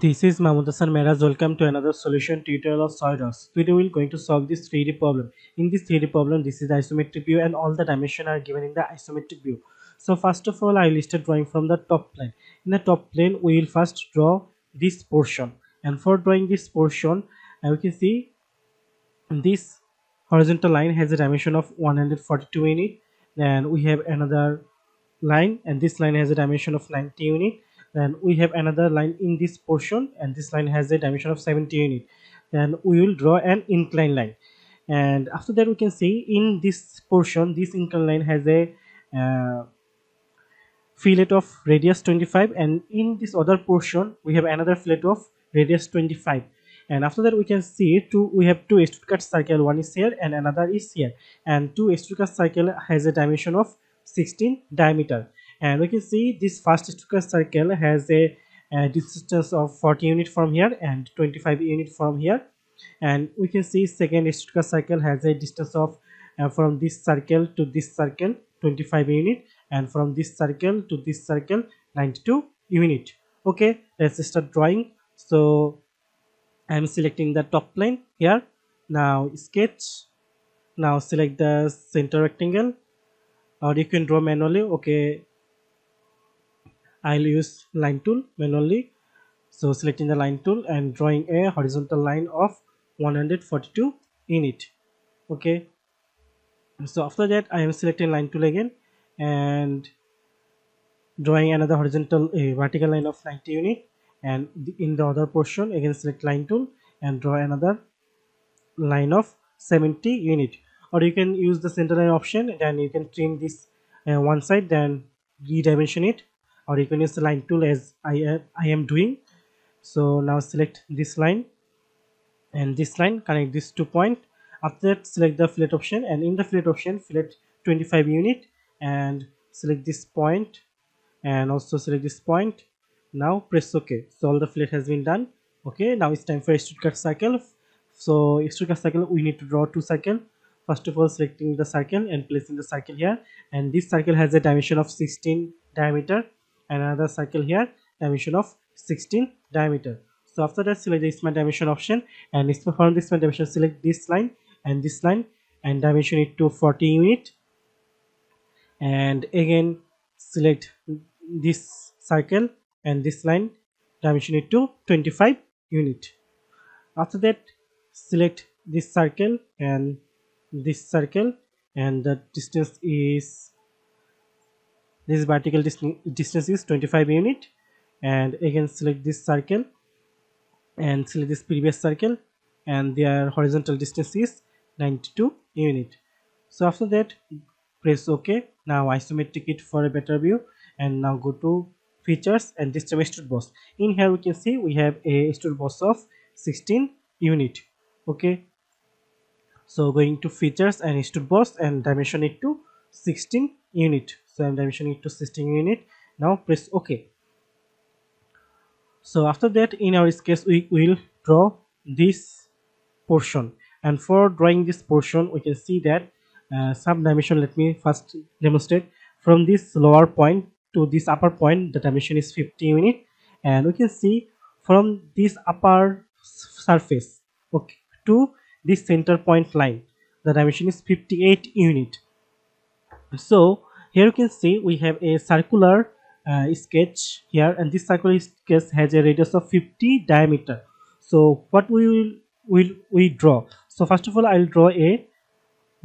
This is Mahmoud Hassan Meraz. Welcome to another solution tutorial of SolidWorks. Today we are going to solve this 3D problem. In this 3D problem, this is the isometric view and all the dimensions are given in the isometric view. So first of all, I will start drawing from the top plane. In the top plane, we will first draw this portion. And for drawing this portion, we can see this horizontal line has a dimension of 142 unit. Then we have another line and this line has a dimension of 90 unit then we have another line in this portion and this line has a dimension of 70 unit. Then we will draw an inclined line. And after that we can see in this portion this inclined line has a uh, fillet of radius 25 and in this other portion we have another fillet of radius 25 and after that we can see two we have two Stuttgart circle. One is here and another is here. And two Stuttgart circle has a dimension of 16 diameter and we can see this first circle has a, a distance of 40 unit from here and 25 unit from here. And we can see second circle has a distance of uh, from this circle to this circle 25 unit and from this circle to this circle 92 unit. Okay let's start drawing. So i'm selecting the top plane here. Now sketch. Now select the center rectangle. Or you can draw manually. Okay I'll use line tool manually. So selecting the line tool and drawing a horizontal line of 142 in it. Okay. So after that I am selecting line tool again and drawing another horizontal a vertical line of 90 unit. And in the other portion again select line tool and draw another line of 70 unit. Or you can use the center line option then you can trim this uh, one side then redimension it or you can use the line tool as I am, I am doing. So now select this line and this line connect this two point. After that select the fillet option and in the fillet option fillet 25 unit and select this point and also select this point. Now press ok. So all the fillet has been done. Okay now it's time for a Stuttgart circle so Stuttgart circle we need to draw two circle first of all selecting the circle and placing the circle here. And this circle has a dimension of 16 diameter another circle here dimension of 16 diameter. So after that select the smart dimension option and from this smart dimension select this line and this line and dimension it to 40 unit. And again select this circle and this line dimension it to 25 unit. After that select this circle and this circle and the distance is this vertical distance is 25 unit. And again select this circle. And select this previous circle. And their horizontal distance is 92 unit. So after that press ok. Now isometric it for a better view. And now go to features and this time boss. In here we can see we have a extrude boss of 16 unit. Okay so going to features and extrude boss and dimension it to 16 unit so i'm dimensioning it to 16 unit. Now press ok. So after that in our sketch we will draw this portion. And for drawing this portion we can see that uh, some dimension let me first demonstrate. From this lower point to this upper point the dimension is 50 unit. And we can see from this upper surface okay to this center point line the dimension is 58 unit. So here you can see we have a circular uh, sketch here and this circular sketch has a radius of 50 diameter. So what we will will we draw? So first of all i'll draw a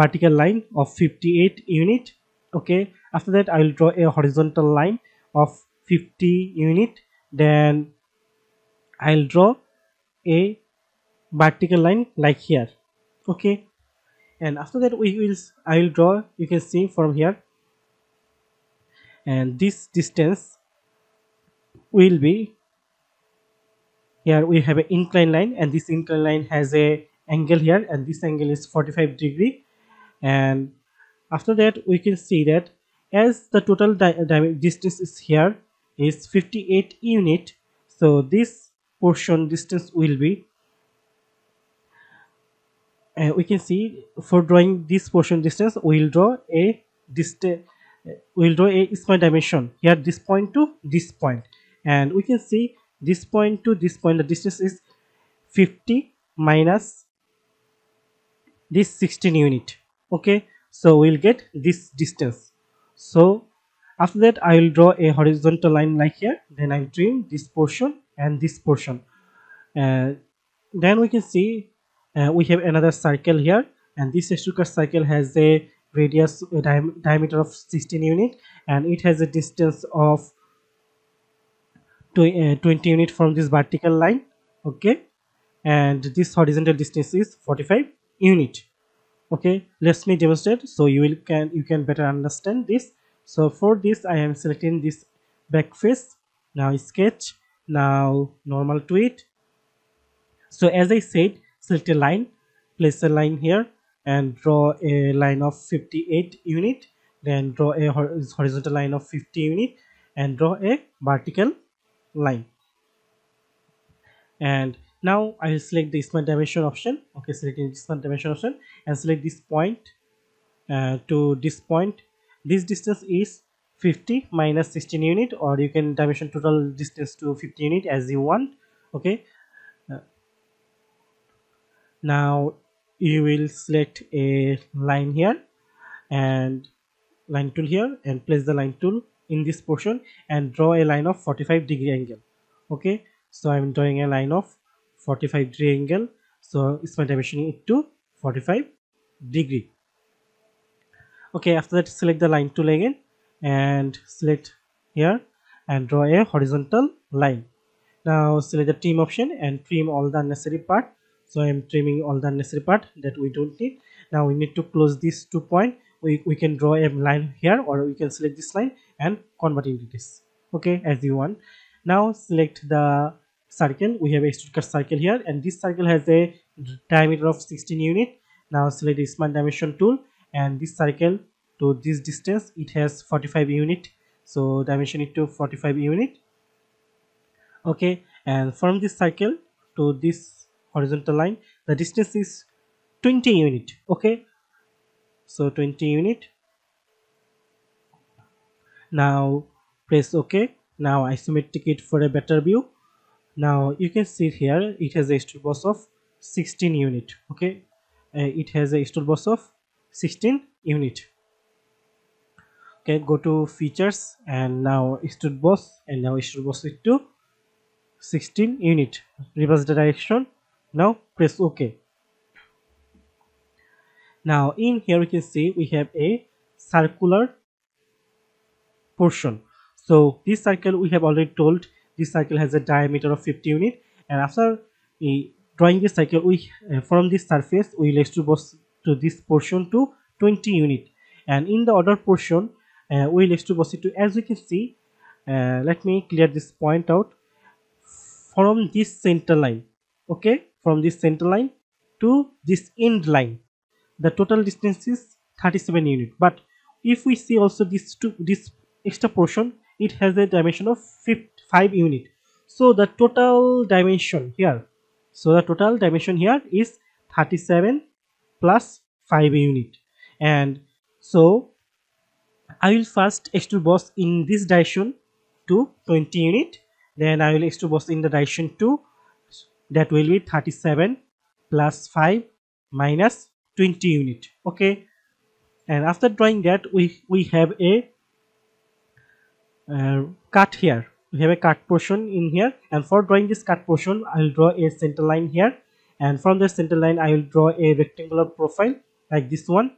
vertical line of 58 unit okay? After that i will draw a horizontal line of 50 unit. Then i'll draw a vertical line like here okay? And after that we will i will draw you can see from here and this distance will be here we have an inclined line and this inclined line has a angle here and this angle is 45 degree. And after that we can see that as the total distance is here is 58 unit so this portion distance will be uh, we can see for drawing this portion distance we will draw a distance we will draw a small dimension. Here this point to this point. And we can see this point to this point the distance is 50 minus this 16 unit. Okay? So we'll get this distance. So after that i will draw a horizontal line like here. Then i'll trim this portion and this portion. Uh, then we can see uh, we have another circle here. And this cut circle has a radius a diameter of 16 unit and it has a distance of uh, 20 unit from this vertical line okay? And this horizontal distance is 45 unit okay? Let me demonstrate so you will can you can better understand this. So for this i am selecting this back face. Now sketch now normal to it. So as i said select a line place a line here and draw a line of 58 unit then draw a horizontal line of 50 unit and draw a vertical line. And now I will select the smart dimension option. Okay selecting smart dimension option and select this point uh, to this point. This distance is 50 minus 16 unit or you can dimension total distance to 50 unit as you want. Okay. Uh, now you will select a line here and line tool here and place the line tool in this portion and draw a line of 45 degree angle. Okay? So i'm drawing a line of 45 degree angle. So it's my dimensioning it to 45 degree. Okay after that select the line tool again and select here and draw a horizontal line. Now select the trim option and trim all the unnecessary part so i'm trimming all the unnecessary part that we don't need. Now we need to close these two point. We, we can draw a line here or we can select this line and convert into this. Okay as you want. Now select the circle. We have a cut circle here and this circle has a diameter of 16 unit. Now select the smart dimension tool and this circle to this distance it has 45 unit. So dimension it to 45 unit. Okay and from this circle to this horizontal line. The distance is 20 unit okay? So 20 unit. Now press ok now isometric it for a better view. Now you can see here it has a extrude boss of 16 unit okay? Uh, it has a extrude boss of 16 unit. Okay go to features and now extrude boss and now extrude boss it to 16 unit. Reverse direction now press ok. Now in here we can see we have a circular portion. So this circle we have already told this circle has a diameter of 50 unit and after drawing this circle we uh, from this surface we will extrude to this portion to 20 unit. And in the other portion uh, we will extrude it to as we can see uh, let me clear this point out from this center line. Okay from this center line to this end line. The total distance is 37 unit. But if we see also this to this extra portion it has a dimension of 5 unit. So the total dimension here so the total dimension here is 37 plus 5 unit. And so I will first extrude boss in this direction to 20 unit. Then I will extrude boss in the direction 2 that will be 37 plus 5 minus 20 unit okay? And after drawing that we we have a uh, cut here. We have a cut portion in here. And for drawing this cut portion i will draw a center line here. And from the center line i will draw a rectangular profile like this one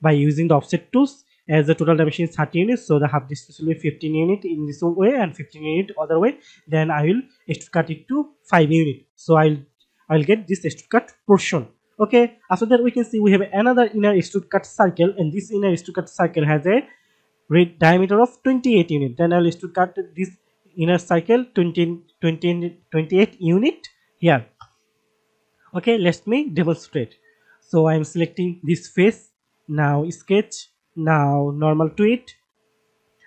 by using the offset tools as the total dimension is 30 units so the half distance will be 15 unit in this way and 15 unit other way then i will cut it to 5 unit. So i'll i'll get this cut portion. Okay after that we can see we have another inner cut circle and this inner cut circle has a diameter of 28 unit. Then i'll cut this inner circle 20 20 28 unit here. Okay let me demonstrate. So i am selecting this face. Now sketch now normal to it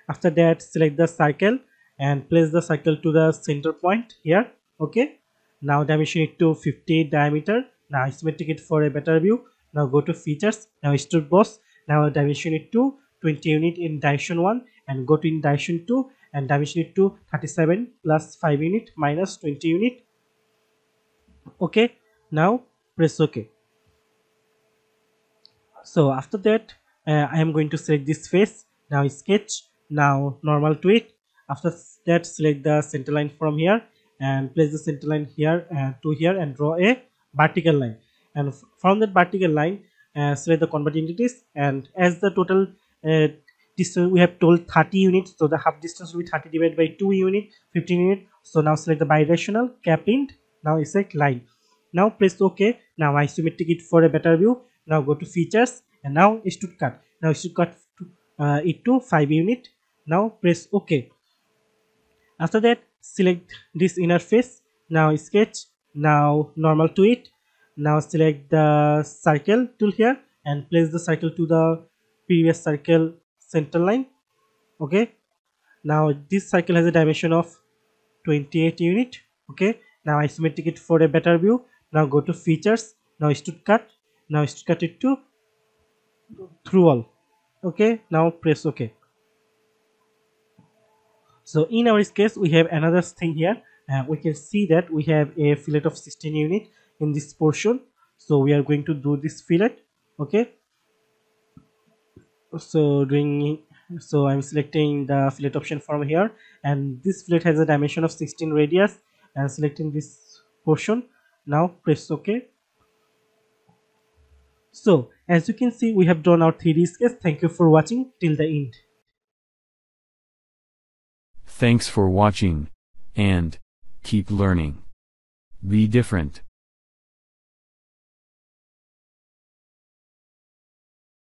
after that select the circle and place the circle to the center point here. Okay. Now dimension it to 50 diameter. Now isometric it for a better view. Now go to features. Now extrude boss. Now dimension it to 20 unit in direction 1 and go to in direction 2 and dimension it to 37 plus 5 unit minus 20 unit. Okay. Now press ok so after that uh, i am going to select this face. Now sketch. Now normal to it after that select the center line from here and place the center line here and to here and draw a vertical line. And from that vertical line uh, select the convert entities. And as the total uh, distance we have told 30 units. So the half distance will be 30 divided by 2 unit 15 unit. So now select the bidirectional cap ends. Now select line. Now press ok. Now isometric it for a better view. Now go to features and now extrude cut. Now extrude cut to, uh, it to 5 unit. Now press ok. After that select this inner face now sketch. Now normal to it. Now select the circle tool here and place the circle to the previous circle center line. Okay now this circle has a dimension of 28 unit. Okay now isometric it for a better view. Now go to features. Now extrude cut. Now extrude cut it to okay now press ok. So in our case we have another thing here. Uh, we can see that we have a fillet of 16 unit in this portion. So we are going to do this fillet. Okay. So doing so i'm selecting the fillet option from here. And this fillet has a dimension of 16 radius. And selecting this portion. Now press ok so as you can see we have drawn our 3d sketch thank you for watching till the end Thanks for watching. And keep learning. Be different.